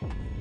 you